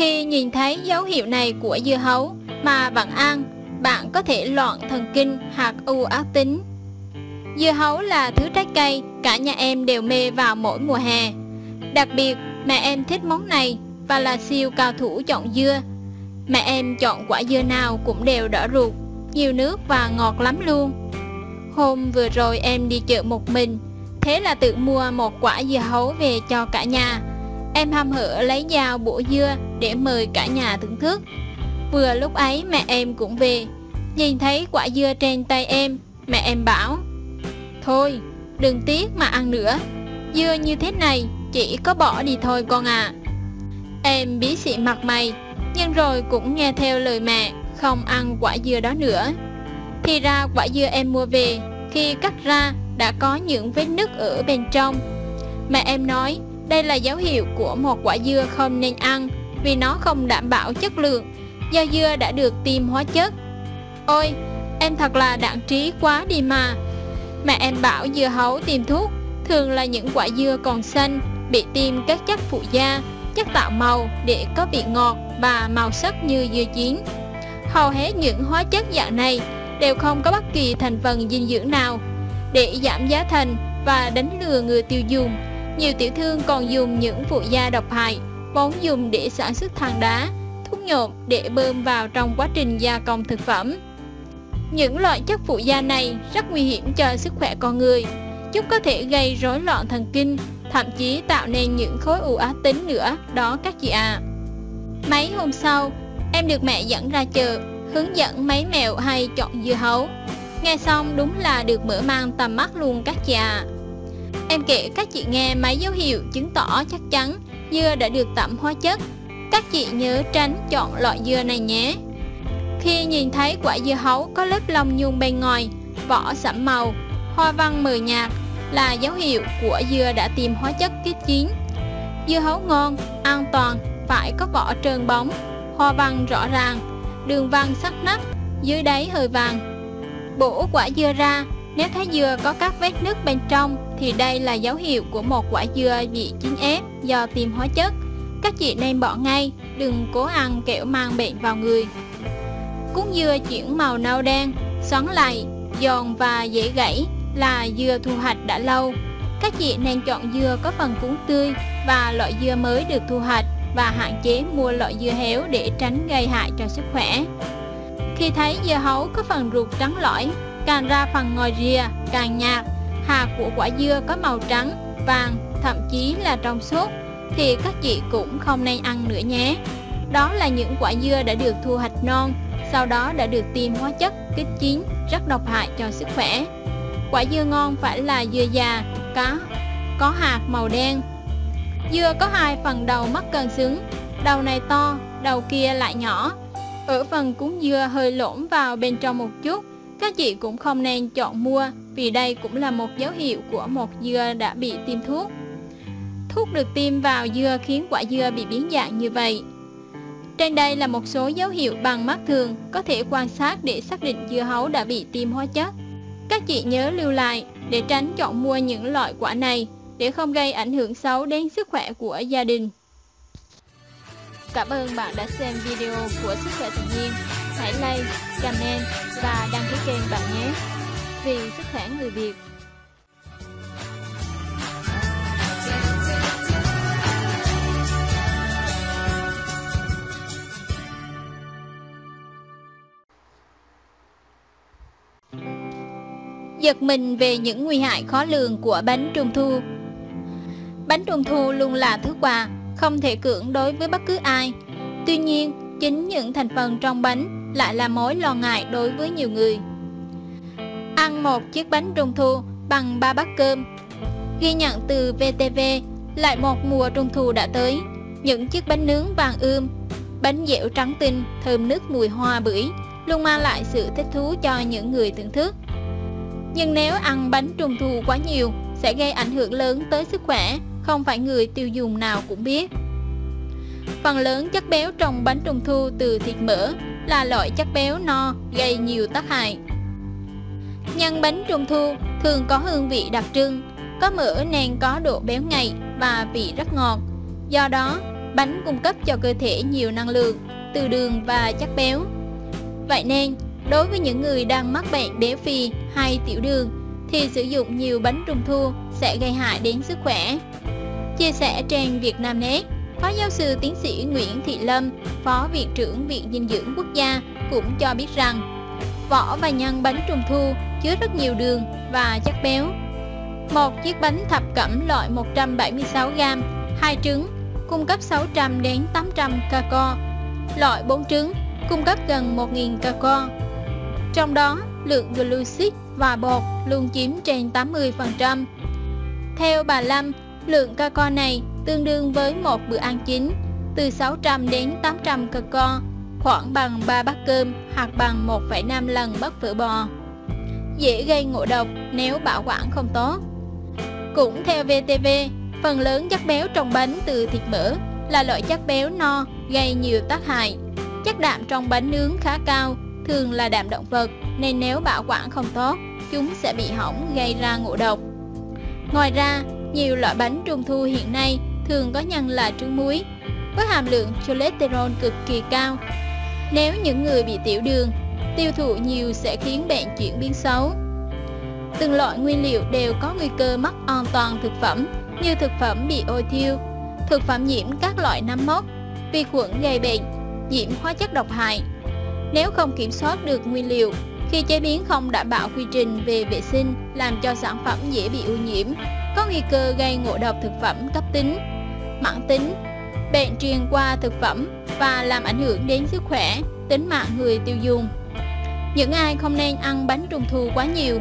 Khi nhìn thấy dấu hiệu này của dưa hấu mà bạn ăn, bạn có thể loạn thần kinh hoặc u ác tính. Dưa hấu là thứ trái cây cả nhà em đều mê vào mỗi mùa hè. Đặc biệt, mẹ em thích món này và là siêu cao thủ chọn dưa. Mẹ em chọn quả dưa nào cũng đều đỏ ruột, nhiều nước và ngọt lắm luôn. Hôm vừa rồi em đi chợ một mình, thế là tự mua một quả dưa hấu về cho cả nhà. Em hăm hở lấy dao bổ dưa để mời cả nhà thưởng thức. Vừa lúc ấy mẹ em cũng về, nhìn thấy quả dưa trên tay em, mẹ em bảo Thôi, đừng tiếc mà ăn nữa, dưa như thế này chỉ có bỏ đi thôi con à. Em bí xị mặt mày, nhưng rồi cũng nghe theo lời mẹ, không ăn quả dưa đó nữa. Thì ra quả dưa em mua về, khi cắt ra đã có những vết nứt ở bên trong. Mẹ em nói đây là dấu hiệu của một quả dưa không nên ăn vì nó không đảm bảo chất lượng do dưa đã được tiêm hóa chất. Ôi, em thật là đạn trí quá đi mà. Mẹ em bảo dưa hấu tiêm thuốc thường là những quả dưa còn xanh bị tiêm các chất phụ gia, chất tạo màu để có vị ngọt và màu sắc như dưa chín. Hầu hết những hóa chất dạng này đều không có bất kỳ thành phần dinh dưỡng nào. Để giảm giá thành và đánh lừa người tiêu dùng, nhiều tiểu thương còn dùng những phụ gia độc hại vốn dùng để sản xuất than đá, thuốc nhộn để bơm vào trong quá trình gia công thực phẩm. Những loại chất phụ gia này rất nguy hiểm cho sức khỏe con người. Chúng có thể gây rối loạn thần kinh, thậm chí tạo nên những khối u ác tính nữa, đó các chị ạ. À. Mấy hôm sau, em được mẹ dẫn ra chợ, hướng dẫn mấy mẹo hay chọn dưa hấu. Nghe xong đúng là được mở mang tầm mắt luôn các chị ạ. À. Em kể các chị nghe mấy dấu hiệu chứng tỏ chắc chắn dưa đã được tẩm hóa chất. Các chị nhớ tránh chọn loại dưa này nhé. Khi nhìn thấy quả dưa hấu có lớp lông nhung bên ngoài, vỏ sẫm màu, hoa văn mờ nhạt là dấu hiệu của dưa đã tìm hóa chất kết chín. Dưa hấu ngon, an toàn, phải có vỏ trơn bóng, hoa văn rõ ràng, đường văn sắc nắp, dưới đáy hơi vàng. Bổ quả dưa ra, nếu thấy dừa có các vết nứt bên trong thì đây là dấu hiệu của một quả dừa bị chín ép do tiêm hóa chất. Các chị nên bỏ ngay, đừng cố ăn kẻo mang bệnh vào người. Cuốn dừa chuyển màu nâu đen, xoắn lại, giòn và dễ gãy là dừa thu hoạch đã lâu. Các chị nên chọn dừa có phần cuốn tươi và loại dưa mới được thu hoạch và hạn chế mua loại dưa héo để tránh gây hại cho sức khỏe. Khi thấy dưa hấu có phần ruột trắng lõi, càng ra phần ngòi rìa càng nhạt, hạt của quả dưa có màu trắng, vàng, thậm chí là trong suốt, thì các chị cũng không nên ăn nữa nhé. Đó là những quả dưa đã được thu hoạch non, sau đó đã được tiêm hóa chất kích chín rất độc hại cho sức khỏe. Quả dưa ngon phải là dưa già, cá, có hạt màu đen. Dưa có hai phần đầu mắt cân xứng, đầu này to, đầu kia lại nhỏ. Ở phần cuống dưa hơi lỗm vào bên trong một chút, các chị cũng không nên chọn mua, vì đây cũng là một dấu hiệu của một dưa đã bị tiêm thuốc. Thuốc được tiêm vào dưa khiến quả dưa bị biến dạng như vậy. Trên đây là một số dấu hiệu bằng mắt thường có thể quan sát để xác định dưa hấu đã bị tiêm hóa chất. Các chị nhớ lưu lại, để tránh chọn mua những loại quả này, để không gây ảnh hưởng xấu đến sức khỏe của gia đình. Cảm ơn bạn đã xem video của Sức khỏe tự nhiên. Hãy like, comment và đăng ký kênh bạn nhé. Vì sức khỏe người Việt. Giật mình về những nguy hại khó lường của bánh trung thu Bánh trung thu luôn là thứ quà, không thể cưỡng đối với bất cứ ai. Tuy nhiên, chính những thành phần trong bánh lại là mối lo ngại đối với nhiều người. Ăn một chiếc bánh trung thu bằng ba bát cơm Ghi nhận từ VTV, lại một mùa trung thu đã tới. Những chiếc bánh nướng vàng ươm, bánh dẻo trắng tinh, thơm nước mùi hoa bưởi luôn mang lại sự thích thú cho những người thưởng thức. Nhưng nếu ăn bánh trung thu quá nhiều sẽ gây ảnh hưởng lớn tới sức khỏe, không phải người tiêu dùng nào cũng biết. Phần lớn chất béo trong bánh trung thu từ thịt mỡ là loại chất béo no gây nhiều tác hại. Nhân bánh trung thu thường có hương vị đặc trưng, có mỡ nên có độ béo ngậy và vị rất ngọt. Do đó, bánh cung cấp cho cơ thể nhiều năng lượng từ đường và chất béo. Vậy nên, đối với những người đang mắc bệnh béo phì hay tiểu đường thì sử dụng nhiều bánh trung thu sẽ gây hại đến sức khỏe. Chia sẻ trên Việt Nam Net, Phó giáo sư tiến sĩ Nguyễn Thị Lâm, Phó Viện trưởng Viện Dinh dưỡng Quốc gia cũng cho biết rằng vỏ và nhân bánh trung thu chứa rất nhiều đường và chất béo. Một chiếc bánh thập cẩm loại 176g, hai trứng cung cấp 600 đến 800 caco, loại 4 trứng cung cấp gần 1.000 caco. Trong đó, lượng glucid và bột luôn chiếm trên 80%. Theo bà Lâm, lượng caco này tương đương với một bữa ăn chính, từ 600 đến 800 caco, khoảng bằng 3 bát cơm hoặc bằng 1,5 lần bát phở bò. Dễ gây ngộ độc nếu bảo quản không tốt. Cũng theo VTV, phần lớn chất béo trong bánh từ thịt mỡ là loại chất béo no gây nhiều tác hại. Chất đạm trong bánh nướng khá cao, thường là đạm động vật nên nếu bảo quản không tốt, chúng sẽ bị hỏng gây ra ngộ độc. Ngoài ra, nhiều loại bánh trung thu hiện nay thường có nhân là trứng muối, với hàm lượng cholesterol cực kỳ cao. Nếu những người bị tiểu đường, tiêu thụ nhiều sẽ khiến bệnh chuyển biến xấu. Từng loại nguyên liệu đều có nguy cơ mắc an toàn thực phẩm như thực phẩm bị ôi thiêu, thực phẩm nhiễm các loại nấm mốc, vi khuẩn gây bệnh, nhiễm hóa chất độc hại. Nếu không kiểm soát được nguyên liệu, khi chế biến không đảm bảo quy trình về vệ sinh làm cho sản phẩm dễ bị ô nhiễm, có nguy cơ gây ngộ độc thực phẩm cấp tính, mãn tính, bệnh truyền qua thực phẩm và làm ảnh hưởng đến sức khỏe, tính mạng người tiêu dùng. Những ai không nên ăn bánh trung thu quá nhiều.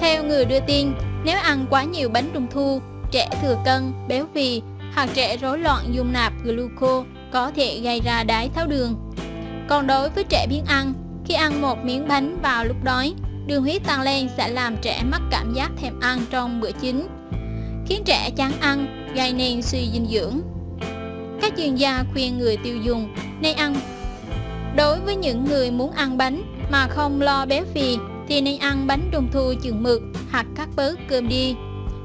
Theo người đưa tin, nếu ăn quá nhiều bánh trung thu, trẻ thừa cân, béo phì hoặc trẻ rối loạn dung nạp gluco có thể gây ra đái tháo đường. Còn đối với trẻ biến ăn, khi ăn một miếng bánh vào lúc đói, đường huyết tăng lên sẽ làm trẻ mất cảm giác thèm ăn trong bữa chính, khiến trẻ chán ăn, gây nên suy dinh dưỡng. Các chuyên gia khuyên người tiêu dùng nên ăn. Đối với những người muốn ăn bánh mà không lo béo phì thì nên ăn bánh trung thu chừng mực hoặc cắt bớt cơm đi.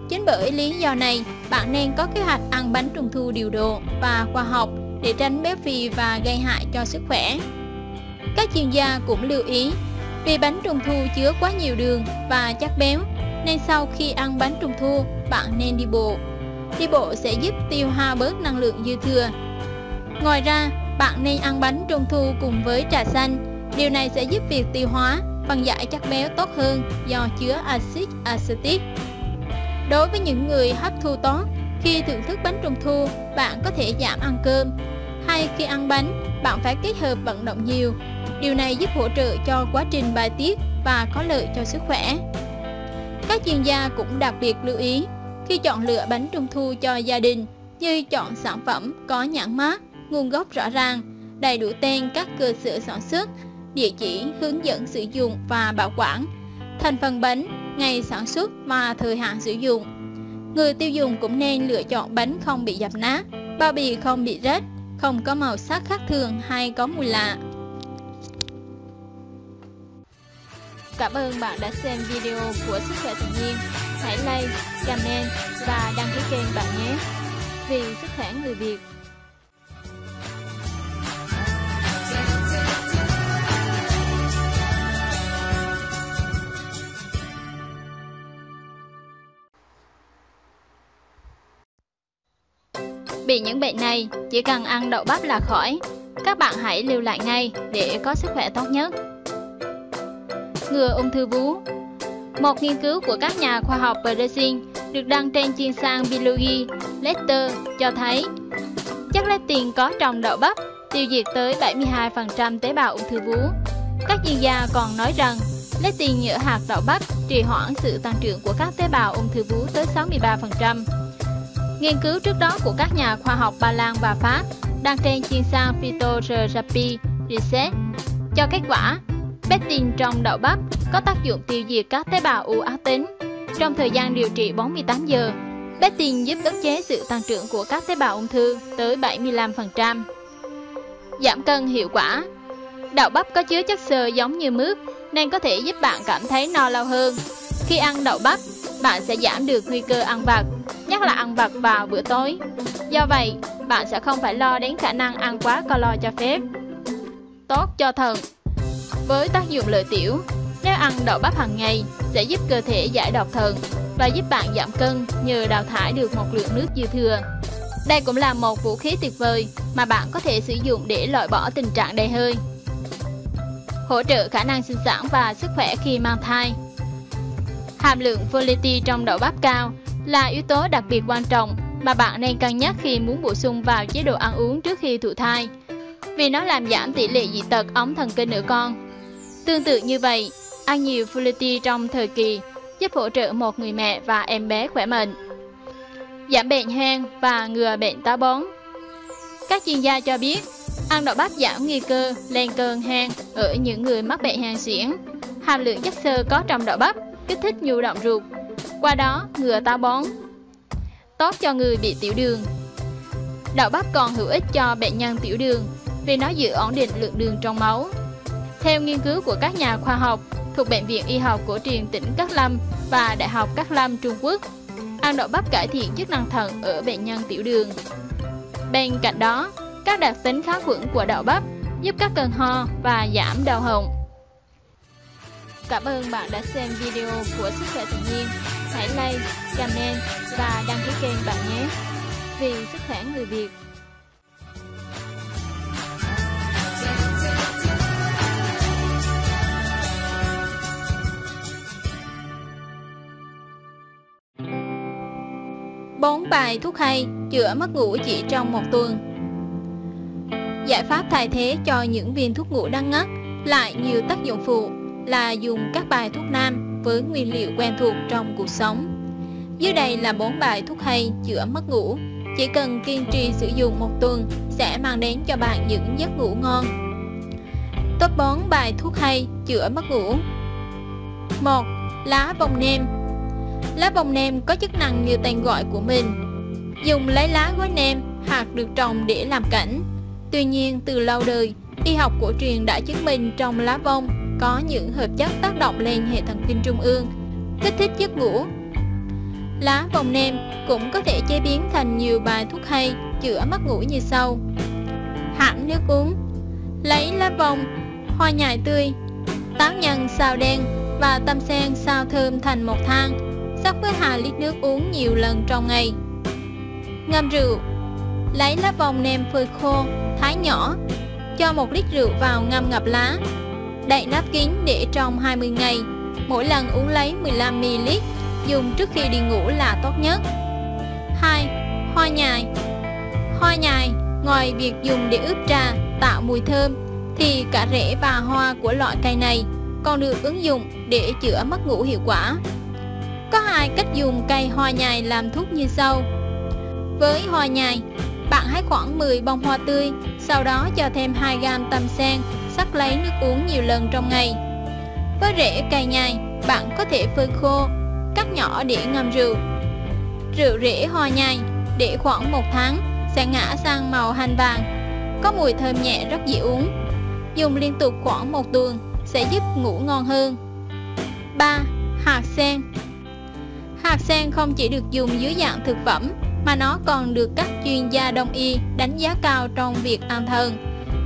Chính bởi lý do này, bạn nên có kế hoạch ăn bánh trung thu điều độ và khoa học để tránh béo phì và gây hại cho sức khỏe. Các chuyên gia cũng lưu ý, vì bánh trung thu chứa quá nhiều đường và chất béo, nên sau khi ăn bánh trung thu, bạn nên đi bộ. Đi bộ sẽ giúp tiêu hao bớt năng lượng dư thừa. Ngoài ra, bạn nên ăn bánh trung thu cùng với trà xanh. Điều này sẽ giúp việc tiêu hóa, phân giải chất béo tốt hơn do chứa axit acetic. Đối với những người hấp thu tốt, khi thưởng thức bánh trung thu, bạn có thể giảm ăn cơm. Hay khi ăn bánh, bạn phải kết hợp vận động nhiều. Điều này giúp hỗ trợ cho quá trình bài tiết và có lợi cho sức khỏe. Các chuyên gia cũng đặc biệt lưu ý khi chọn lựa bánh trung thu cho gia đình như chọn sản phẩm có nhãn mát, nguồn gốc rõ ràng, đầy đủ tên các cơ sở sản xuất, địa chỉ, hướng dẫn sử dụng và bảo quản, thành phần bánh, ngày sản xuất và thời hạn sử dụng. Người tiêu dùng cũng nên lựa chọn bánh không bị dập nát, bao bì không bị rách, không có màu sắc khác thường hay có mùi lạ. Cảm ơn bạn đã xem video của Sức khỏe tự nhiên. Hãy like, comment và đăng ký kênh bạn nhé. Vì sức khỏe người Việt. Bị những bệnh này, chỉ cần ăn đậu bắp là khỏi. Các bạn hãy lưu lại ngay để có sức khỏe tốt nhất. Ngừa ung thư vú Một nghiên cứu của các nhà khoa học Brazil được đăng trên chuyên sang Biology Letter cho thấy chất lectin có trong đậu bắp tiêu diệt tới 72% tế bào ung thư vú. Các chuyên gia còn nói rằng lectin ở hạt đậu bắp trì hoãn sự tăng trưởng của các tế bào ung thư vú tới 63%. Nghiên cứu trước đó của các nhà khoa học Ba Lan và Pháp đăng trên chuyên sang Phytotherapy Research cho kết quả Pectin trong đậu bắp có tác dụng tiêu diệt các tế bào u ác tính. Trong thời gian điều trị 48 giờ, Pectin giúp ức chế sự tăng trưởng của các tế bào ung thư tới 75%. Giảm cân hiệu quả Đậu bắp có chứa chất xơ giống như mướp nên có thể giúp bạn cảm thấy no lâu hơn. Khi ăn đậu bắp, bạn sẽ giảm được nguy cơ ăn vặt, nhất là ăn vặt vào bữa tối. Do vậy, bạn sẽ không phải lo đến khả năng ăn quá calo cho phép. Tốt cho thận với tác dụng lợi tiểu, nếu ăn đậu bắp hàng ngày sẽ giúp cơ thể giải độc thận và giúp bạn giảm cân nhờ đào thải được một lượng nước dư thừa. Đây cũng là một vũ khí tuyệt vời mà bạn có thể sử dụng để loại bỏ tình trạng đầy hơi. Hỗ trợ khả năng sinh sản và sức khỏe khi mang thai. Hàm lượng folate trong đậu bắp cao là yếu tố đặc biệt quan trọng mà bạn nên cân nhắc khi muốn bổ sung vào chế độ ăn uống trước khi thụ thai, vì nó làm giảm tỷ lệ dị tật ống thần kinh ở con. Tương tự như vậy, ăn nhiều folate trong thời kỳ giúp hỗ trợ một người mẹ và em bé khỏe mạnh. Giảm bệnh hen và ngừa bệnh táo bón Các chuyên gia cho biết, ăn đậu bắp giảm nguy cơ lên cơn hen ở những người mắc bệnh hen suyễn. Hàm lượng chất xơ có trong đậu bắp kích thích nhu động ruột, qua đó ngừa táo bón. Tốt cho người bị tiểu đường Đậu bắp còn hữu ích cho bệnh nhân tiểu đường vì nó giữ ổn định lượng đường trong máu. Theo nghiên cứu của các nhà khoa học thuộc Bệnh viện Y học cổ truyền tỉnh Cát Lâm và Đại học Cát Lâm Trung Quốc, ăn đậu bắp cải thiện chức năng thận ở bệnh nhân tiểu đường. Bên cạnh đó, các đặc tính kháng khuẩn của đậu bắp giúp các cơn ho và giảm đau họng. Cảm ơn bạn đã xem video của Sức khỏe tự nhiên. Hãy like, comment và đăng ký kênh bạn nhé. Vì sức khỏe người Việt. Bốn bài thuốc hay, chữa mất ngủ chỉ trong một tuần Giải pháp thay thế cho những viên thuốc ngủ đang ngất lại nhiều tác dụng phụ là dùng các bài thuốc nam với nguyên liệu quen thuộc trong cuộc sống. Dưới đây là bốn bài thuốc hay, chữa mất ngủ. Chỉ cần kiên trì sử dụng một tuần sẽ mang đến cho bạn những giấc ngủ ngon. Top 4 bài thuốc hay, chữa mất ngủ 1. Lá bông nêm Lá bông nêm có chức năng như tên gọi của mình Dùng lấy lá gói nêm hạt được trồng để làm cảnh Tuy nhiên từ lâu đời, y học cổ truyền đã chứng minh trong lá bông có những hợp chất tác động lên hệ thần kinh trung ương, kích thích giấc ngủ. Lá bông nêm cũng có thể chế biến thành nhiều bài thuốc hay chữa mất ngủ như sau. Hãm nước uống Lấy lá bông, hoa nhài tươi, táo nhân xào đen và tâm sen xào thơm thành một thang, sắc với 2 lít nước uống nhiều lần trong ngày. Ngâm rượu Lấy lá vòng nêm phơi khô, thái nhỏ, cho một lít rượu vào ngâm ngập lá, đậy nắp kín để trong 20 ngày, mỗi lần uống lấy 15ml, dùng trước khi đi ngủ là tốt nhất. 2. Hoa nhài Hoa nhài, ngoài việc dùng để ướp trà, tạo mùi thơm, thì cả rễ và hoa của loại cây này còn được ứng dụng để chữa mất ngủ hiệu quả. Có hai cách dùng cây hoa nhài làm thuốc như sau. Với hoa nhài, bạn hái khoảng 10 bông hoa tươi, sau đó cho thêm 2 gam tầm sen, sắc lấy nước uống nhiều lần trong ngày. Với rễ cây nhài, bạn có thể phơi khô, cắt nhỏ để ngâm rượu. Rượu rễ hoa nhài để khoảng một tháng sẽ ngã sang màu hành vàng, có mùi thơm nhẹ rất dễ uống. Dùng liên tục khoảng một tuần sẽ giúp ngủ ngon hơn. 3. Hạt sen Hạt sen không chỉ được dùng dưới dạng thực phẩm mà nó còn được các chuyên gia đông y đánh giá cao trong việc an thần,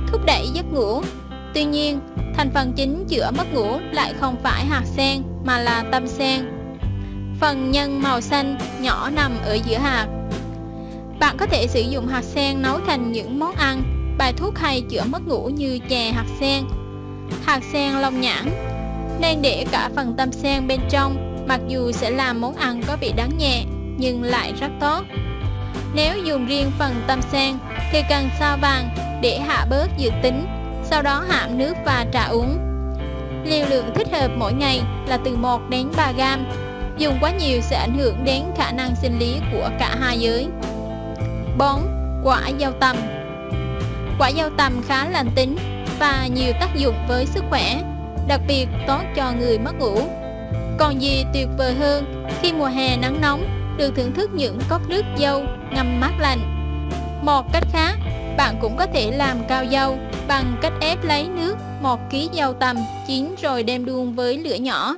thúc đẩy giấc ngủ. Tuy nhiên, thành phần chính chữa mất ngủ lại không phải hạt sen mà là tâm sen. Phần nhân màu xanh nhỏ nằm ở giữa hạt. Bạn có thể sử dụng hạt sen nấu thành những món ăn, bài thuốc hay chữa mất ngủ như chè hạt sen, hạt sen long nhãn. Nên để cả phần tâm sen bên trong, mặc dù sẽ làm món ăn có vị đắng nhẹ, nhưng lại rất tốt. Nếu dùng riêng phần tâm sen thì cần sao vàng để hạ bớt dự tính, sau đó hãm nước và trà uống. Liều lượng thích hợp mỗi ngày là từ 1 đến 3 gram. Dùng quá nhiều sẽ ảnh hưởng đến khả năng sinh lý của cả hai giới. 4. Quả dâu tầm Quả dâu tầm khá lành tính và nhiều tác dụng với sức khỏe, đặc biệt tốt cho người mất ngủ. Còn gì tuyệt vời hơn khi mùa hè nắng nóng được thưởng thức những cốc nước dâu ngâm mát lạnh. Một cách khác, bạn cũng có thể làm cao dâu bằng cách ép lấy nước 1 kg dâu tầm chín rồi đem đun với lửa nhỏ.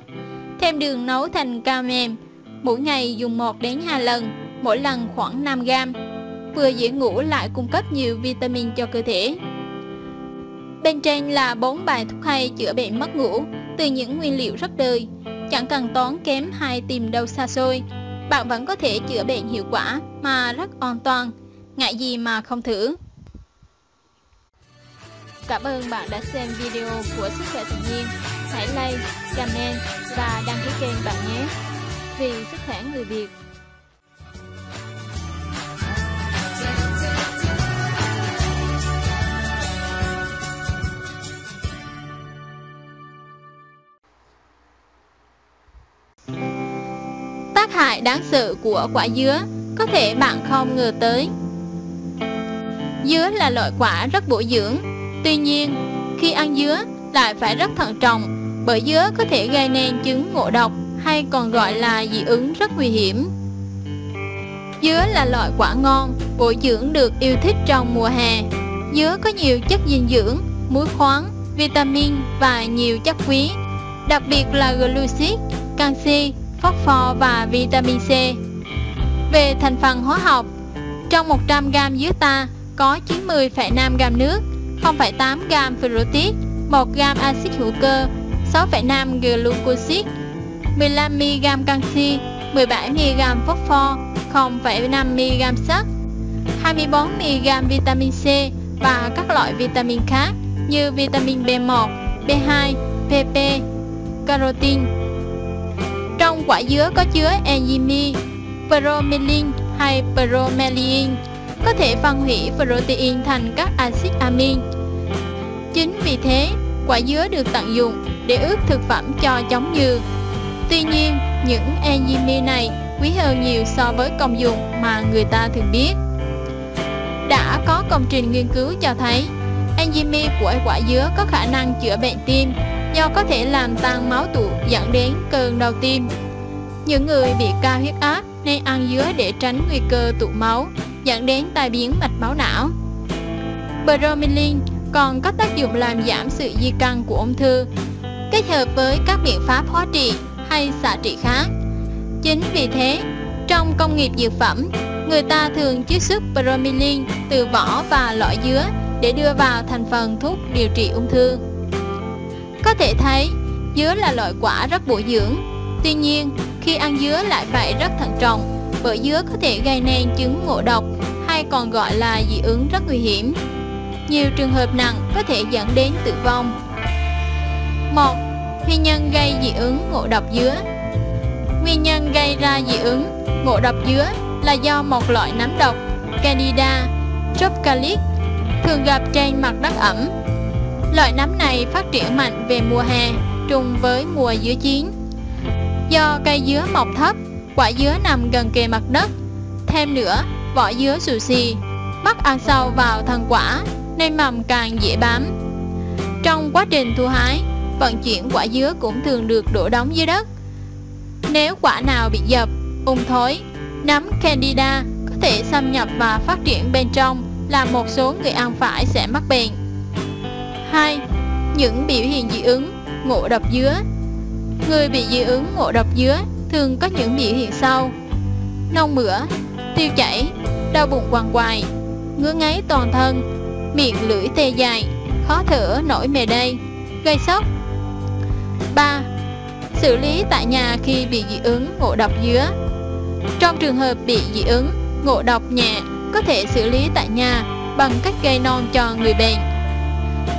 Thêm đường nấu thành cao mềm. Mỗi ngày dùng 1 đến 2 lần, mỗi lần khoảng 5 gram. vừa dễ ngủ lại cung cấp nhiều vitamin cho cơ thể. Bên trên là 4 bài thuốc hay chữa bệnh mất ngủ từ những nguyên liệu rất đời, chẳng cần tốn kém hay tìm đâu xa xôi. Bạn vẫn có thể chữa bệnh hiệu quả mà rất an toàn, ngại gì mà không thử. Cảm ơn bạn đã xem video của Sức khỏe tự nhiên. Hãy like, comment và đăng ký kênh bạn nhé. Vì sức khỏe người Việt. Tác hại đáng sợ của quả dứa có thể bạn không ngờ tới. Dứa là loại quả rất bổ dưỡng, tuy nhiên khi ăn dứa lại phải rất thận trọng bởi dứa có thể gây nên chứng ngộ độc hay còn gọi là dị ứng rất nguy hiểm. Dứa là loại quả ngon, bổ dưỡng được yêu thích trong mùa hè. Dứa có nhiều chất dinh dưỡng, muối khoáng, vitamin và nhiều chất quý, đặc biệt là glucid, canxi, phốt pho và vitamin C. Về thành phần hóa học, trong 100g dứa ta có 90,5 g nước, 0,8 g fructis, 1 g axit hữu cơ, 6,5 glucosic, 15 mg canxi, 17 mg phốt pho, 0,5 mg sắt, 24 mg vitamin C và các loại vitamin khác như vitamin B1, B2, PP, carotin. Trong quả dứa có chứa enzyme bromelain hay bromelain có thể phân hủy protein thành các axit amin. Chính vì thế, quả dứa được tận dụng để ướp thực phẩm cho chống nhừ. Tuy nhiên, những enzyme này quý hơn nhiều so với công dụng mà người ta thường biết. Đã có công trình nghiên cứu cho thấy enzyme của quả dứa có khả năng chữa bệnh tim do có thể làm tăng máu tụ dẫn đến cơn đau tim. Những người bị cao huyết áp nên ăn dứa để tránh nguy cơ tụ máu dẫn đến tai biến mạch máu não. Bromelain còn có tác dụng làm giảm sự di căn của ung thư, kết hợp với các biện pháp hóa trị hay xạ trị khác. Chính vì thế, trong công nghiệp dược phẩm, người ta thường chiết xuất bromelain từ vỏ và lõi dứa để đưa vào thành phần thuốc điều trị ung thư. Có thể thấy, dứa là loại quả rất bổ dưỡng. Tuy nhiên, khi ăn dứa lại phải rất thận trọng, bởi dứa có thể gây nên chứng ngộ độc hay còn gọi là dị ứng rất nguy hiểm. Nhiều trường hợp nặng có thể dẫn đến tử vong. 1. Nguyên nhân gây dị ứng ngộ độc dứa Nguyên nhân gây ra dị ứng ngộ độc dứa là do một loại nấm độc Candida tropicalis thường gặp trên mặt đất ẩm. Loại nấm này phát triển mạnh về mùa hè trùng với mùa dứa chín. Do cây dứa mọc thấp, quả dứa nằm gần kề mặt đất. Thêm nữa, vỏ dứa xù xì, bắt ăn sâu vào thân quả nên mầm càng dễ bám. Trong quá trình thu hái, vận chuyển quả dứa cũng thường được đổ đóng dưới đất. Nếu quả nào bị dập, ung thối, nấm candida có thể xâm nhập và phát triển bên trong làm một số người ăn phải sẽ mắc bệnh. 2. Những biểu hiện dị ứng, ngộ độc dứa Người bị dị ứng ngộ độc dứa thường có những biểu hiện sau Nôn mửa, tiêu chảy, đau bụng quằn quại, ngứa ngáy toàn thân, miệng lưỡi tê dài, khó thở nổi mề đay, gây sốc. 3. Xử lý tại nhà khi bị dị ứng ngộ độc dứa Trong trường hợp bị dị ứng, ngộ độc nhẹ có thể xử lý tại nhà bằng cách gây non cho người bệnh.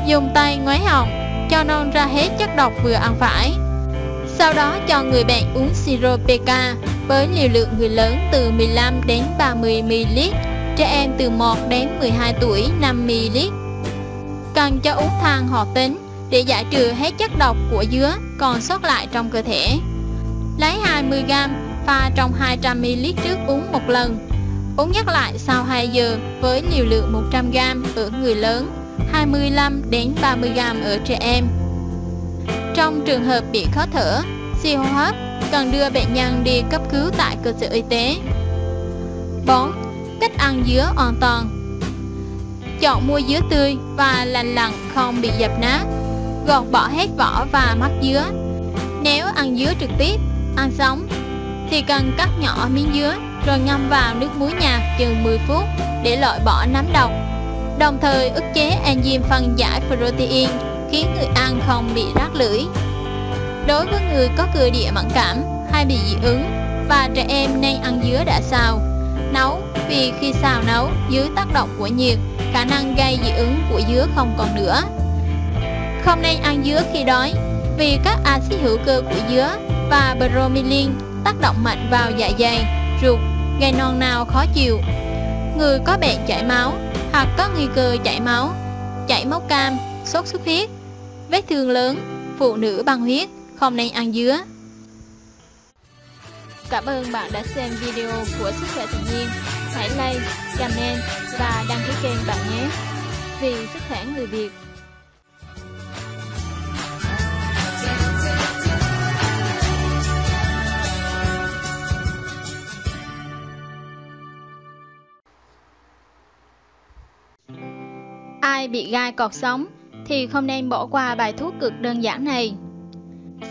Dùng tay ngoái họng, cho non ra hết chất độc vừa ăn phải. Sau đó cho người bệnh uống siro PK với liều lượng người lớn từ 15 đến 30 ml, trẻ em từ 1 đến 12 tuổi 5 ml. Cần cho uống than hoạt tính để giải trừ hết chất độc của dứa còn sót lại trong cơ thể. Lấy 20g pha trong 200ml trước uống một lần Uống nhắc lại sau 2 giờ với liều lượng 100g ở người lớn, 25 đến 30g ở trẻ em. Trong trường hợp bị khó thở, suy hô hấp, cần đưa bệnh nhân đi cấp cứu tại cơ sở y tế. 4. Cách ăn dứa an toàn Chọn mua dứa tươi và lành lặn không bị dập nát, gọt bỏ hết vỏ và mắt dứa. Nếu ăn dứa trực tiếp, ăn sống, thì cần cắt nhỏ miếng dứa rồi ngâm vào nước muối nhạt chừng 10 phút để loại bỏ nấm độc. Đồng thời ức chế enzyme phân giải protein khiến người ăn không bị rát lưỡi. Đối với người có cơ địa mẫn cảm hay bị dị ứng và trẻ em nên ăn dứa đã xào, nấu vì khi xào nấu dưới tác động của nhiệt, khả năng gây dị ứng của dứa không còn nữa. Không nên ăn dứa khi đói vì các axit hữu cơ của dứa và bromelain tác động mạnh vào dạ dày, ruột, gây non nao khó chịu. Người có bệnh chảy máu hoặc có nguy cơ chảy máu, chảy máu cam, sốt xuất huyết, vết thương lớn, phụ nữ băng huyết không nên ăn dứa. Cảm ơn bạn đã xem video của Sức khỏe tự nhiên. Hãy like, comment và đăng ký kênh bạn nhé. Vì sức khỏe người Việt. Ai bị gai cọt sống thì không nên bỏ qua bài thuốc cực đơn giản này.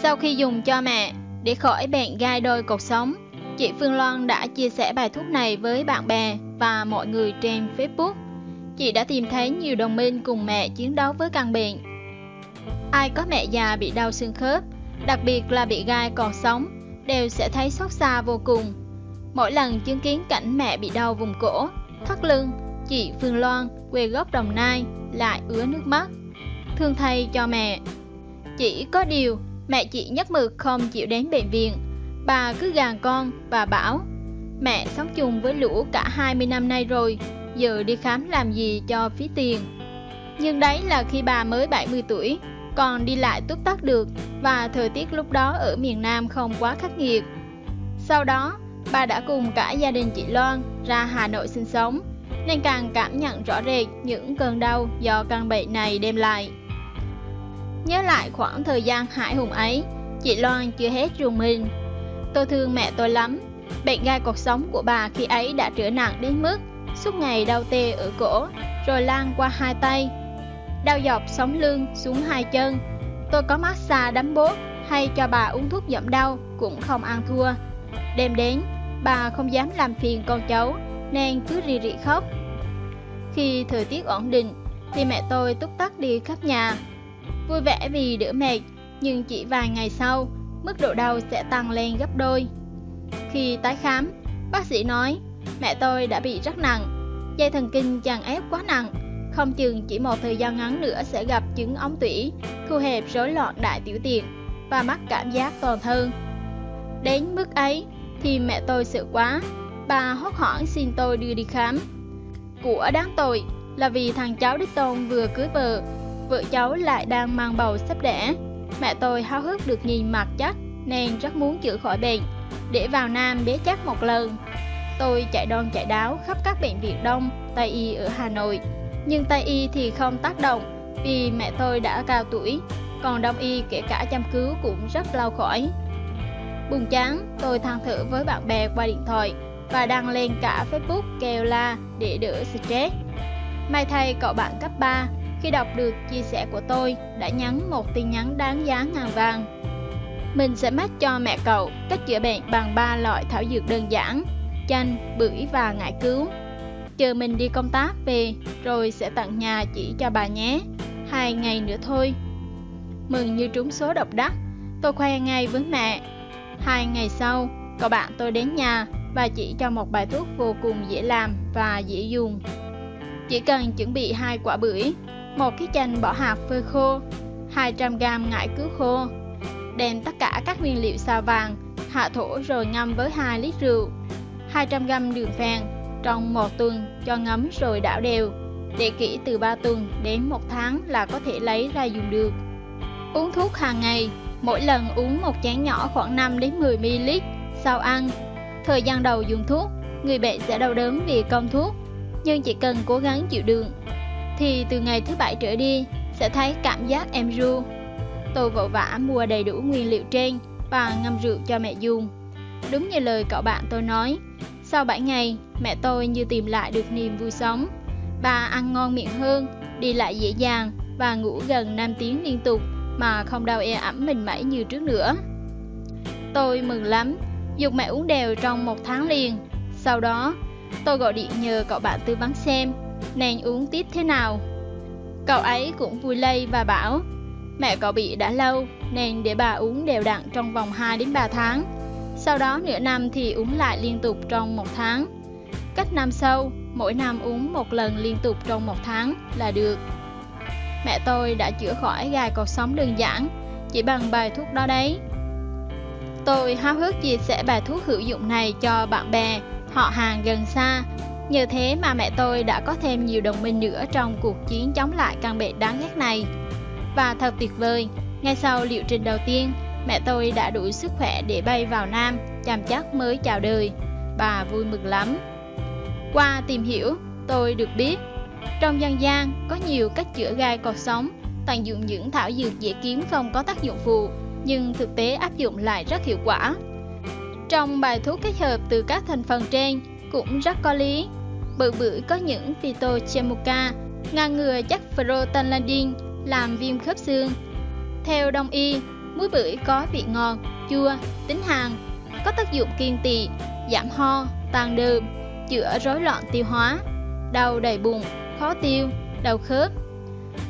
Sau khi dùng cho mẹ để khỏi bệnh gai đôi cột sống, chị Phương Loan đã chia sẻ bài thuốc này với bạn bè và mọi người trên Facebook. Chị đã tìm thấy nhiều đồng minh cùng mẹ chiến đấu với căn bệnh. Ai có mẹ già bị đau xương khớp, đặc biệt là bị gai cột sống, đều sẽ thấy xót xa vô cùng. Mỗi lần chứng kiến cảnh mẹ bị đau vùng cổ, thắt lưng, chị Phương Loan, quê gốc Đồng Nai, lại ứa nước mắt. Thương thay cho mẹ. Chỉ có điều, mẹ chị nhất mực không chịu đến bệnh viện. Bà cứ gàn con và bảo, mẹ sống chung với lũ cả 20 năm nay rồi, giờ đi khám làm gì cho phí tiền. Nhưng đấy là khi bà mới 70 tuổi, còn đi lại túc tắc được và thời tiết lúc đó ở miền Nam không quá khắc nghiệt. Sau đó, bà đã cùng cả gia đình chị Loan ra Hà Nội sinh sống nên càng cảm nhận rõ rệt những cơn đau do căn bệnh này đem lại. Nhớ lại khoảng thời gian hải hùng ấy, chị Loan chưa hết rùng mình. Tôi thương mẹ tôi lắm, bệnh gai cột sống của bà khi ấy đã trở nặng đến mức suốt ngày đau tê ở cổ, rồi lan qua hai tay, đau dọc sống lưng xuống hai chân. Tôi có massage đấm bốt hay cho bà uống thuốc giảm đau cũng không ăn thua. Đêm đến, bà không dám làm phiền con cháu nên cứ rì rì khóc. Khi thời tiết ổn định thì mẹ tôi túc tắc đi khắp nhà. Vui vẻ vì đỡ mệt, nhưng chỉ vài ngày sau, mức độ đau sẽ tăng lên gấp đôi. Khi tái khám, bác sĩ nói mẹ tôi đã bị rất nặng, dây thần kinh chằng ép quá nặng, không chừng chỉ một thời gian ngắn nữa sẽ gặp chứng ống tủy, thu hẹp rối loạn đại tiểu tiện và mắc cảm giác toàn thân. Đến mức ấy thì mẹ tôi sợ quá, bà hốt hoảng xin tôi đưa đi khám. Của đáng tội là vì thằng cháu đích tôn vừa cưới vợ, vợ cháu lại đang mang bầu sắp đẻ. Mẹ tôi háo hức được nhìn mặt chắc nên rất muốn chữa khỏi bệnh, để vào Nam bế chắc một lần. Tôi chạy đòn chạy đáo khắp các bệnh viện Đông, Tây Y ở Hà Nội. Nhưng Tây Y thì không tác động vì mẹ tôi đã cao tuổi, còn Đông Y kể cả chăm cứu cũng rất lâu khỏi. Buồn chán, tôi than thở với bạn bè qua điện thoại và đăng lên cả Facebook kêu la để đỡ stress. May thay cậu bạn cấp 3 khi đọc được chia sẻ của tôi đã nhắn một tin nhắn đáng giá ngàn vàng. Mình sẽ mách cho mẹ cậu cách chữa bệnh bằng ba loại thảo dược đơn giản, chanh, bưởi và ngải cứu. Chờ mình đi công tác về rồi sẽ tặng nhà chỉ cho bà nhé, hai ngày nữa thôi. Mừng như trúng số độc đắc, tôi khoe ngay với mẹ. Hai ngày sau, cậu bạn tôi đến nhà và chỉ cho một bài thuốc vô cùng dễ làm và dễ dùng. Chỉ cần chuẩn bị hai quả bưởi, một cái chanh bỏ hạt phơi khô, 200g ngải cứu khô, đem tất cả các nguyên liệu xào vàng, hạ thổ rồi ngâm với 2 lít rượu, 200g đường phèn trong một tuần cho ngấm rồi đảo đều, để kỹ từ 3 tuần đến 1 tháng là có thể lấy ra dùng được. Uống thuốc hàng ngày, mỗi lần uống một chén nhỏ khoảng 5 đến 10 ml sau ăn Thời gian đầu dùng thuốc, người bệnh sẽ đau đớn vì công thuốc, nhưng chỉ cần cố gắng chịu đựng, thì từ ngày thứ bảy trở đi sẽ thấy cảm giác em ru. Tôi vội vã mua đầy đủ nguyên liệu trên và ngâm rượu cho mẹ dùng. Đúng như lời cậu bạn tôi nói, sau 7 ngày, mẹ tôi như tìm lại được niềm vui sống. Bà ăn ngon miệng hơn, đi lại dễ dàng và ngủ gần 5 tiếng liên tục mà không đau e ẩm mình mẩy như trước nữa. Tôi mừng lắm Dục mẹ uống đều trong một tháng liền Sau đó, tôi gọi điện nhờ cậu bạn tư vấn xem nên uống tiếp thế nào. Cậu ấy cũng vui lây và bảo mẹ cậu bị đã lâu nên để bà uống đều đặn trong vòng 2 đến 3 tháng. Sau đó nửa năm thì uống lại liên tục trong một tháng. Cách năm sau, mỗi năm uống một lần liên tục trong một tháng là được. Mẹ tôi đã chữa khỏi gai cột sống đơn giản, chỉ bằng bài thuốc đó đấy. Tôi háo hức chia sẻ bài thuốc hữu dụng này cho bạn bè, họ hàng gần xa. Nhờ thế mà mẹ tôi đã có thêm nhiều đồng minh nữa trong cuộc chiến chống lại căn bệnh đáng ghét này. Và thật tuyệt vời, ngay sau liệu trình đầu tiên, mẹ tôi đã đủ sức khỏe để bay vào Nam, chăm chắc mới chào đời. Bà vui mừng lắm. Qua tìm hiểu, tôi được biết, trong dân gian có nhiều cách chữa gai cột sống, tận dụng những thảo dược dễ kiếm không có tác dụng phụ, nhưng thực tế áp dụng lại rất hiệu quả. Trong bài thuốc kết hợp từ các thành phần trên cũng rất có lý. Bự bưởi có những phytochemuca ngăn ngừa chất protanladin làm viêm khớp xương. Theo đông y, muối bưởi có vị ngọt, chua, tính hàn, có tác dụng kiên tỵ, giảm ho, tan đờm, chữa rối loạn tiêu hóa, đau đầy bụng, khó tiêu, đau khớp.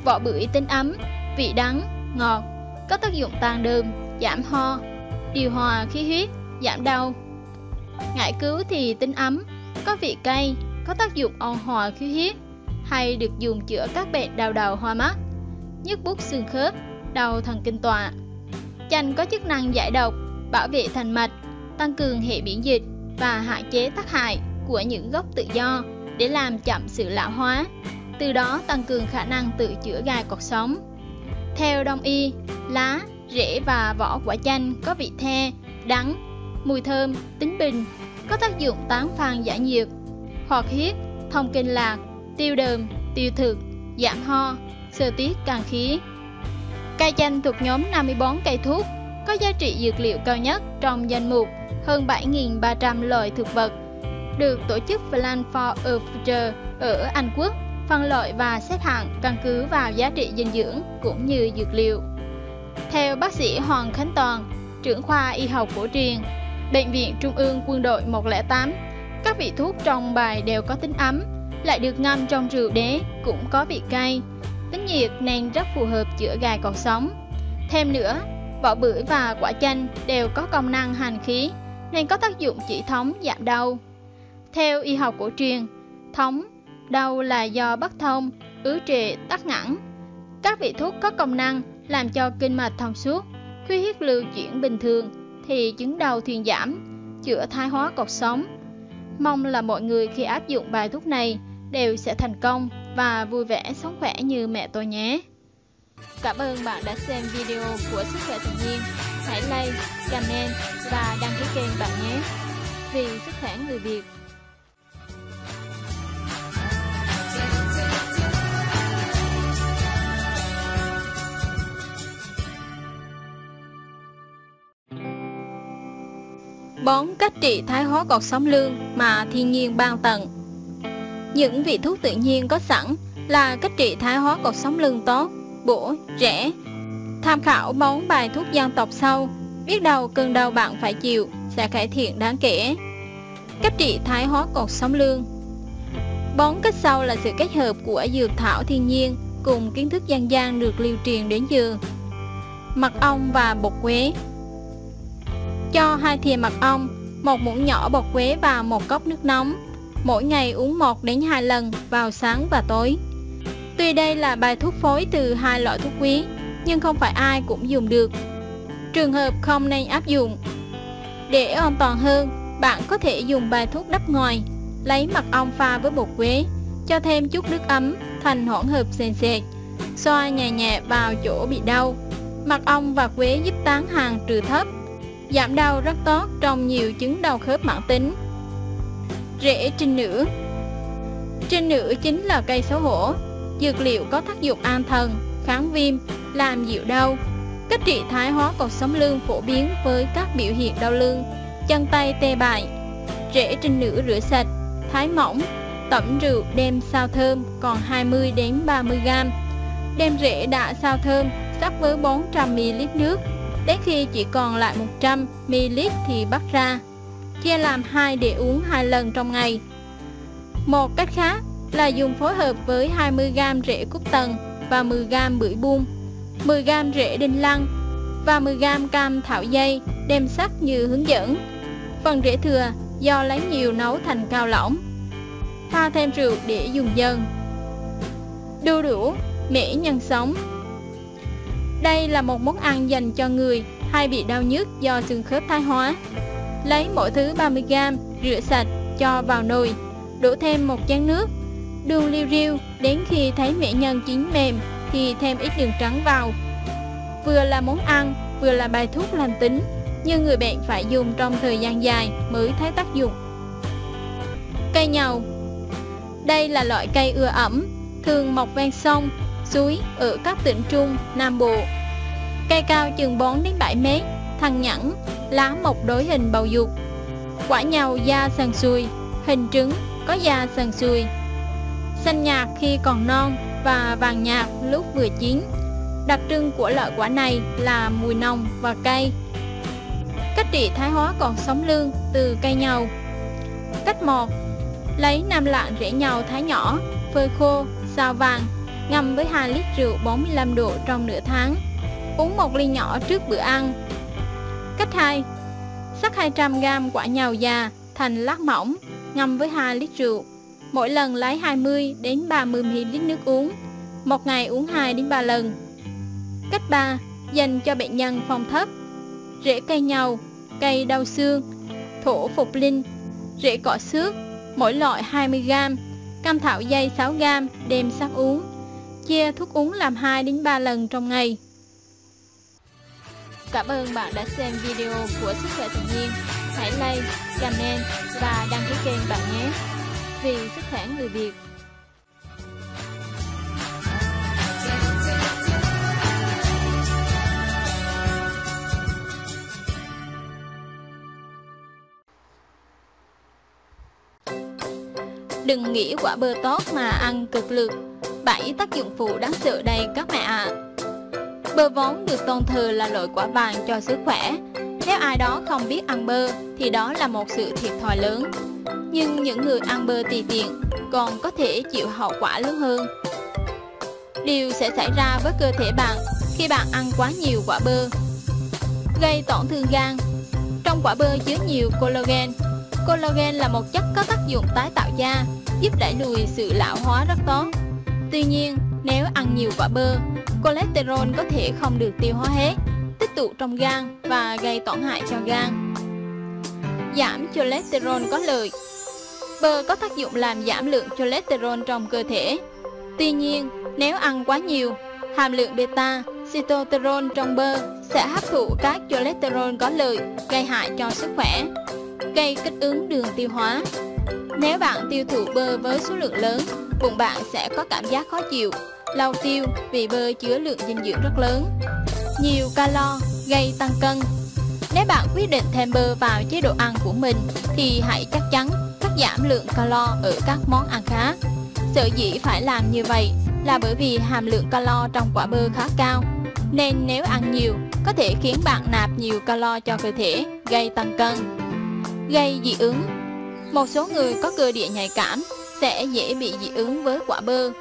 Vỏ bưởi tính ấm, vị đắng, ngọt, có tác dụng tan đờm, giảm ho, điều hòa khí huyết, giảm đau. Ngải cứu thì tính ấm, có vị cay, có tác dụng ôn hòa khí huyết, hay được dùng chữa các bệnh đau đầu hoa mắt, nhức bút xương khớp, đau thần kinh tọa. Chanh có chức năng giải độc, bảo vệ thành mạch, tăng cường hệ miễn dịch và hạn chế tác hại của những gốc tự do để làm chậm sự lão hóa, từ đó tăng cường khả năng tự chữa gai cột sống. Theo đông y, lá, rễ và vỏ quả chanh có vị the, đắng, mùi thơm, tính bình, có tác dụng tán phan giải nhiệt, hoạt huyết, thông kinh lạc, tiêu đờm, tiêu thực, giảm ho, sơ tiết càng khí. Cây chanh thuộc nhóm 54 cây thuốc, có giá trị dược liệu cao nhất trong danh mục hơn 7.300 loài thực vật, được tổ chức Plan for a Future ở Anh Quốc phân loại và xếp hạng căn cứ vào giá trị dinh dưỡng cũng như dược liệu. Theo bác sĩ Hoàng Khánh Toàn, trưởng khoa y học cổ truyền, Bệnh viện Trung ương Quân đội 108, các vị thuốc trong bài đều có tính ấm, lại được ngâm trong rượu đế cũng có vị cay, tính nhiệt nên rất phù hợp chữa gai còn sống. Thêm nữa, vỏ bưởi và quả chanh đều có công năng hành khí nên có tác dụng chỉ thống giảm đau. Theo y học cổ truyền, thống đau là do bất thông, ứ trệ, tắc ngẳng. Các vị thuốc có công năng làm cho kinh mạch thông suốt, khí huyết lưu chuyển bình thường thì chứng đau thuyên giảm, chữa thái hóa cột sống. Mong là mọi người khi áp dụng bài thuốc này đều sẽ thành công và vui vẻ sống khỏe như mẹ tôi nhé. Cảm ơn bạn đã xem video của Sức khỏe tự nhiên. Hãy like, comment và đăng ký kênh bạn nhé. Vì sức khỏe người Việt. Bón cách trị thái hóa cột sống lương mà thiên nhiên ban tặng những vị thuốc tự nhiên có sẵn là cách trị thái hóa cột sống lưng tốt, bổ, rẻ. Tham khảo món bài thuốc dân tộc sau, biết đâu cơn đau bạn phải chịu sẽ cải thiện đáng kể. Cách trị thái hóa cột sống lương Bón cách sau là sự kết hợp của dược thảo thiên nhiên cùng kiến thức dân gian được lưu truyền đến giờ. Mật ong và bột quế cho hai thìa mật ong, một muỗng nhỏ bột quế và một cốc nước nóng mỗi ngày uống 1 đến 2 lần vào sáng và tối. Tuy đây là bài thuốc phối từ hai loại thuốc quý, nhưng không phải ai cũng dùng được. Trường hợp không nên áp dụng. Để an toàn hơn, bạn có thể dùng bài thuốc đắp ngoài, lấy mật ong pha với bột quế, cho thêm chút nước ấm thành hỗn hợp sền sệt, xoa nhẹ nhẹ vào chỗ bị đau. Mật ong và quế giúp tán hàng trừ thấp, giảm đau rất tốt trong nhiều chứng đau khớp mãn tính. Rễ trinh nữ. Trinh nữ chính là cây xấu hổ. Dược liệu có tác dụng an thần, kháng viêm, làm dịu đau. Cách trị thái hóa cột sống lưng phổ biến với các biểu hiện đau lưng. Chân tay tê bại. Rễ trinh nữ rửa sạch, thái mỏng. Tẩm rượu đem sao thơm còn 20 đến 30 g Đem rễ đã sao thơm sắc với 400 ml nước. Đến khi chỉ còn lại 100 ml thì bắt ra chia làm hai để uống hai lần trong ngày. Một cách khác là dùng phối hợp với 20g rễ cúc tần và 10g bưởi buông, 10g rễ đinh lăng và 10g cam thảo dây đem sắc như hướng dẫn. Phần rễ thừa do lấy nhiều nấu thành cao lỏng. Pha thêm rượu để dùng dần. Đu đủ, mễ nhân sống đây là một món ăn dành cho người hay bị đau nhức do xương khớp thái hóa. Lấy mỗi thứ 30g, rửa sạch, cho vào nồi, đổ thêm một chén nước, đường liu riu đến khi thấy mễ nhân chín mềm thì thêm ít đường trắng vào. Vừa là món ăn, vừa là bài thuốc lành tính, nhưng người bệnh phải dùng trong thời gian dài mới thấy tác dụng. Cây nhầu Đây là loại cây ưa ẩm, thường mọc ven sông, suối ở các tỉnh Trung, Nam Bộ. Cây cao chừng 4 đến 7 mét, thằng nhẵn, lá mọc đối hình bầu dục. Quả nhầu da sần sùi, hình trứng, có da sần sùi. Xanh nhạt khi còn non và vàng nhạt lúc vừa chín. Đặc trưng của loại quả này là mùi nồng và cay. Cách trị thái hóa còn sống lương từ cây nhầu. Cách 1. Lấy 5 lạng rễ nhầu thái nhỏ, phơi khô, xào vàng, ngâm với 2 lít rượu 45 độ trong nửa tháng. Uống một ly nhỏ trước bữa ăn. Cách 2. Sắc 200g quả nhào già thành lát mỏng, ngâm với 2 lít rượu. Mỗi lần lấy 20 đến 30 ml nước uống. Một ngày uống 2 đến 3 lần. Cách 3. Dành cho bệnh nhân phòng thấp. Rễ cây nhầu, cây đau xương, thổ phục linh, rễ cỏ xước, mỗi loại 20g, cam thảo dây 6g đem sắc uống. Chia thuốc uống làm 2 đến 3 lần trong ngày. Cảm ơn bạn đã xem video của Sức khỏe tự nhiên. Hãy like, comment và đăng ký kênh bạn nhé. Vì sức khỏe người Việt. Đừng nghĩ quả bơ tốt mà ăn cực lực. Bảy tác dụng phụ đáng sợ đây các mẹ ạ. À. Bơ vốn được tôn thờ là loại quả vàng cho sức khỏe. Nếu ai đó không biết ăn bơ thì đó là một sự thiệt thòi lớn. Nhưng những người ăn bơ tùy tiện còn có thể chịu hậu quả lớn hơn. Điều sẽ xảy ra với cơ thể bạn khi bạn ăn quá nhiều quả bơ. Gây tổn thương gan. Trong quả bơ chứa nhiều collagen. Collagen là một chất có tác dụng tái tạo da, giúp đẩy lùi sự lão hóa rất tốt. Tuy nhiên, nếu ăn nhiều quả bơ, cholesterol có thể không được tiêu hóa hết, tích tụ trong gan và gây tổn hại cho gan. Giảm cholesterol có lợi Bơ có tác dụng làm giảm lượng cholesterol trong cơ thể. Tuy nhiên, nếu ăn quá nhiều, hàm lượng beta, sitosterol trong bơ sẽ hấp thụ các cholesterol có lợi, gây hại cho sức khỏe, gây kích ứng đường tiêu hóa. Nếu bạn tiêu thụ bơ với số lượng lớn, bụng bạn sẽ có cảm giác khó chịu, lau tiêu vì bơ chứa lượng dinh dưỡng rất lớn. Nhiều calo gây tăng cân. Nếu bạn quyết định thêm bơ vào chế độ ăn của mình thì hãy chắc chắn cắt giảm lượng calo ở các món ăn khác. Sở dĩ phải làm như vậy là bởi vì hàm lượng calo trong quả bơ khá cao, nên nếu ăn nhiều có thể khiến bạn nạp nhiều calo cho cơ thể, gây tăng cân. Gây dị ứng một số người có cơ địa nhạy cảm sẽ dễ bị dị ứng với quả bơ.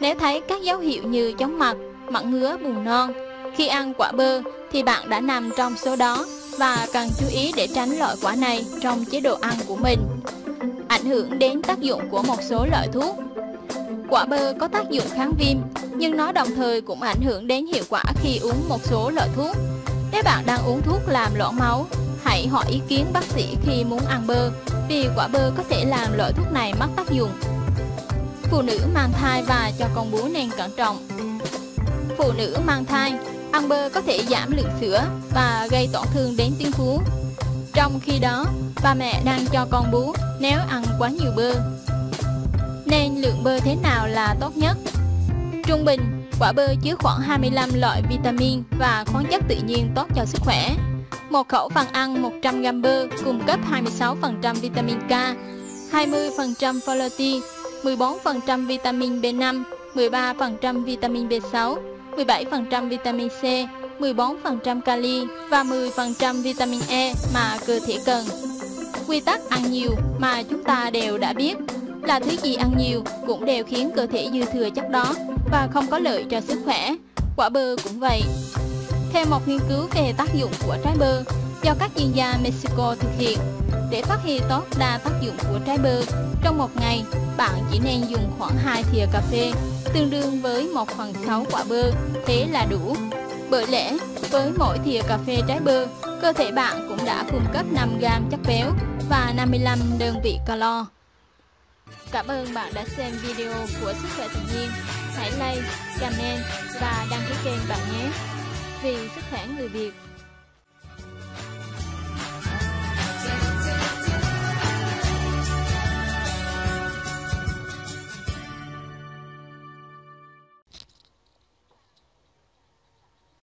Nếu thấy các dấu hiệu như chóng mặt, mặt ngứa buồn non, khi ăn quả bơ thì bạn đã nằm trong số đó và cần chú ý để tránh loại quả này trong chế độ ăn của mình. Ảnh hưởng đến tác dụng của một số loại thuốc. Quả bơ có tác dụng kháng viêm, nhưng nó đồng thời cũng ảnh hưởng đến hiệu quả khi uống một số loại thuốc. Nếu bạn đang uống thuốc làm loãng máu, hãy hỏi ý kiến bác sĩ khi muốn ăn bơ, vì quả bơ có thể làm loại thuốc này mất tác dụng. Phụ nữ mang thai và cho con bú nên cẩn trọng. Phụ nữ mang thai, ăn bơ có thể giảm lượng sữa và gây tổn thương đến tuyến phú. Trong khi đó, bà mẹ đang cho con bú nếu ăn quá nhiều bơ. Nên lượng bơ thế nào là tốt nhất? Trung bình, quả bơ chứa khoảng 25 loại vitamin và khoáng chất tự nhiên tốt cho sức khỏe. Một khẩu phần ăn 100g bơ cung cấp 26% vitamin K, 20% folate, 14% vitamin B5, 13% vitamin B6, 17% vitamin C, 14% kali và 10% vitamin E mà cơ thể cần. Quy tắc ăn nhiều mà chúng ta đều đã biết là thứ gì ăn nhiều cũng đều khiến cơ thể dư thừa chất đó và không có lợi cho sức khỏe. Quả bơ cũng vậy. Theo một nghiên cứu về tác dụng của trái bơ do các chuyên gia Mexico thực hiện, để phát huy tốt đa tác dụng của trái bơ, trong một ngày bạn chỉ nên dùng khoảng 2 thìa cà phê, tương đương với 1 phần 6 quả bơ, thế là đủ. Bởi lẽ, với mỗi thìa cà phê trái bơ, cơ thể bạn cũng đã cung cấp 5 gram chất béo và 55 đơn vị calo. Cảm ơn bạn đã xem video của Sức khỏe tự nhiên. Hãy like, comment và đăng ký kênh bạn nhé. Vì sức khỏe người Việt.